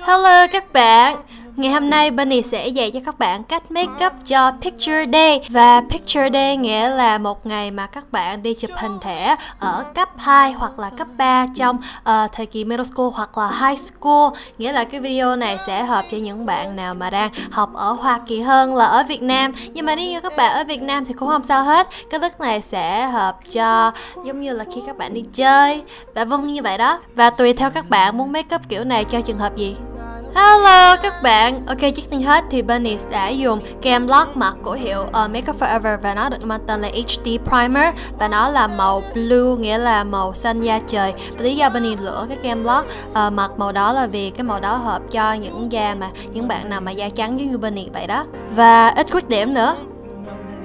Hello các bạn Ngày hôm nay Bunny sẽ dạy cho các bạn cách make up cho Picture Day. Và Picture Day nghĩa là một ngày mà các bạn đi chụp hình thẻ ở cấp 2 hoặc là cấp 3 trong uh, thời kỳ middle school hoặc là high school. Nghĩa là cái video này sẽ hợp cho những bạn nào mà đang học ở Hoa Kỳ hơn là ở Việt Nam. Nhưng mà nếu như các bạn ở Việt Nam thì cũng không sao hết. Cái thức này sẽ hợp cho giống như là khi các bạn đi chơi. Và vâng như vậy đó. Và tùy theo các bạn muốn make up kiểu này cho trường hợp gì? Hello các bạn. Ok trước tiên hết thì Benny đã dùng kem lót mặt của hiệu ờ, uh, Makeup Forever và nó được mang tên là HD Primer và nó là màu blue nghĩa là màu xanh da trời. Và lý do Benny lựa cái kem lót uh, mặt màu đó là vì cái màu đó hợp cho những da mà những bạn nào mà da trắng giống như Benny vậy đó. Và ít khuyết điểm nữa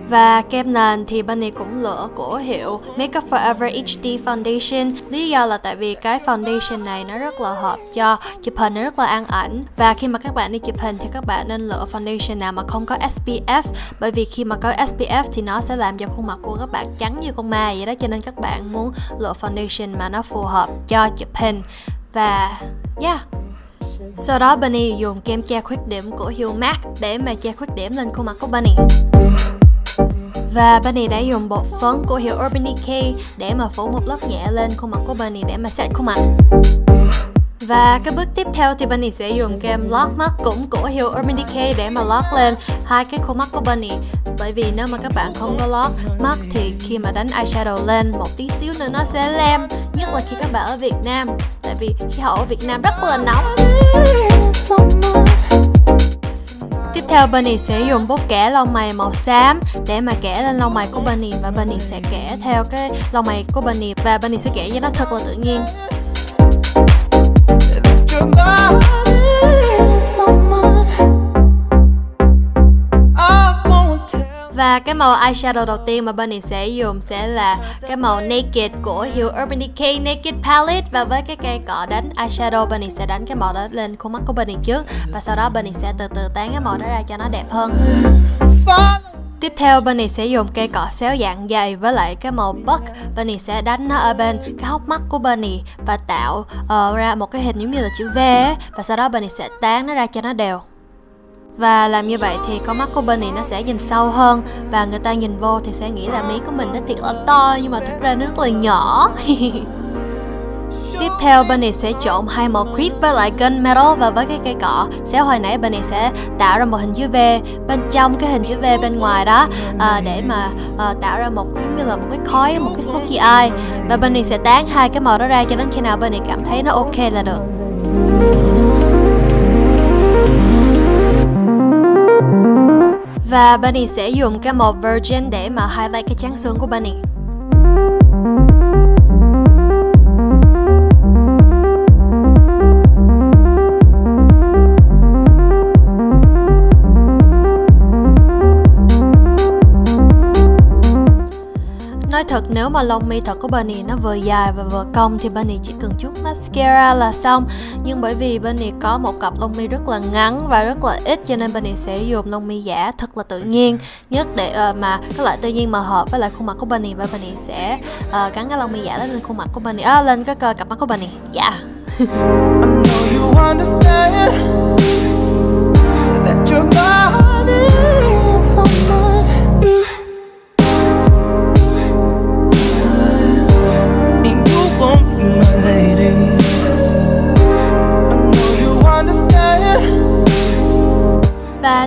và kem nền thì Bunny cũng lựa của hiệu Makeup Forever HD Foundation. Lý do là tại vì cái foundation này nó rất là hợp cho chụp hình, nó rất là an ảnh. Và khi mà các bạn đi chụp hình thì các bạn nên lựa foundation nào mà không có SPF Bởi vì khi mà có SPF thì nó sẽ làm cho khuôn mặt của các bạn trắng như con ma vậy đó. Cho nên các bạn muốn lựa foundation mà nó phù hợp cho chụp hình. Và, yeah. Sau đó Bunny dùng kem che khuyết điểm của hiệu MAC để mà che khuyết điểm lên khuôn mặt của Bunny và Bunny đã dùng bột phấn của hiệu Urban Decay để mà phủ một lớp nhẹ lên khuôn mặt của Bunny để mà set khuôn mặt. Và cái bước tiếp theo thì Bunny sẽ dùng kem lock mắt cũng của hiệu Urban Decay để mà lock lên hai cái khuôn mắt của Bunny Bởi vì nếu mà các bạn không có lock mắt thì khi mà đánh eyeshadow lên, một tí xíu nữa nó sẽ lem, Nhất là khi các bạn ở Việt Nam. Tại vì khí hậu ở Việt Nam rất là nóng theo Bunny sẽ dùng bút kẻ lông mày màu xám để mà kẻ lên lông mày của Bunny và Bunny sẽ kẻ theo cái lông mày của Bunny và Bunny sẽ kẻ cho nó thật là tự nhiên. Và cái màu eyeshadow đầu tiên mà Bunny sẽ dùng sẽ là cái màu Naked của hiệu Urban Decay Naked Palette. Và với cái cây cọ đánh eyeshadow Bunny sẽ đánh cái màu đó lên khuôn mắt của Bunny trước. Và sau đó Bunny sẽ từ từ tán cái màu đó ra cho nó đẹp hơn. Tiếp theo Bunny sẽ dùng cây cọ xéo dạng dày với lại cái màu buck. Bunny sẽ đánh nó ở bên cái hốc mắt của Bunny Và tạo uh, ra một cái hình giống như là chữ V ấy. Và sau đó Bunny sẽ tán nó ra cho nó đều và làm như vậy thì con mắt của Bunny nó sẽ nhìn sâu hơn Và người ta nhìn vô thì sẽ nghĩ là mí của mình nó thiệt là to Nhưng mà thực ra nó rất là nhỏ. Tiếp theo Bunny sẽ trộn hai màu creep với lại gunmetal và với cái cây cọ. Xéo hồi nãy Bunny sẽ tạo ra một hình chữ V bên trong cái hình chữ V bên ngoài đó à, Để mà à, tạo ra một giống như là một cái khói, một cái smoky eye. Và Bunny sẽ tán hai cái màu đó ra cho đến khi nào Bunny cảm thấy nó ok là được. Và Bunny sẽ dùng cái màu Virgin để mà highlight cái trắng xương của Bunny. Nói thật nếu mà lông mi thật của Bunny nó vừa dài và vừa cong thì Bunny chỉ cần chút mascara là xong. Nhưng bởi vì Bunny có một cặp lông mi rất là ngắn và rất là ít cho nên Bunny sẽ dùng lông mi giả thật là tự nhiên. Nhất để uh, mà cái loại tự nhiên mà hợp với lại khuôn mặt của Bunny và Bunny sẽ uh, gắn cái lông mi giả lên khuôn mặt của Bunny à, ờ, lên cái cặp mắt của Bunny Dạ. Yeah.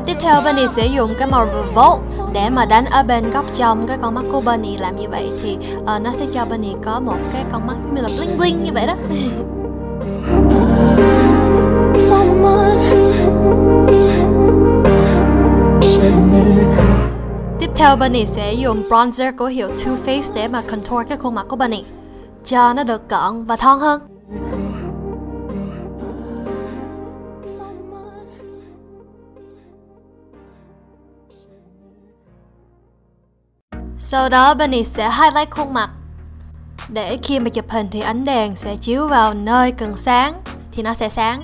Và tiếp theo Bunny sẽ dùng cái màu Revolt để mà đánh ở bên góc trong cái con mắt của Bunny làm như vậy. Thì uh, nó sẽ cho Bunny có một cái con mắt như là bling bling như vậy đó. Tiếp theo Bunny sẽ dùng bronzer của hiệu Too Faced để mà contour cái khuôn mặt của Bunny cho nó được gọn và thon hơn. Sau đó Benny sẽ highlight khuôn mặt. Để khi mà chụp hình thì ánh đèn sẽ chiếu vào nơi cần sáng, Thì nó sẽ sáng.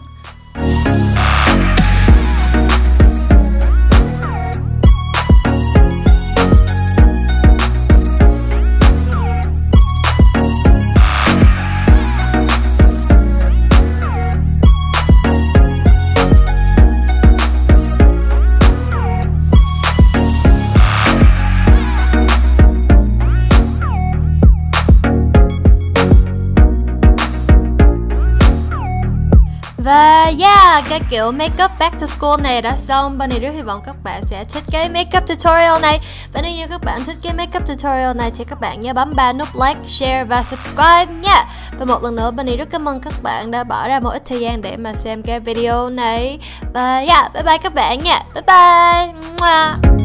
Và yeah, cái kiểu makeup back to school này đã xong. Bunny rất hy vọng các bạn sẽ thích cái makeup tutorial này. Và nếu như các bạn thích cái makeup tutorial này thì các bạn nhớ bấm ba nút like, share và subscribe nha. Và một lần nữa Bunny rất cảm ơn các bạn đã bỏ ra một ít thời gian để mà xem cái video này. Và yeah, bye bye các bạn nha. Bye bye.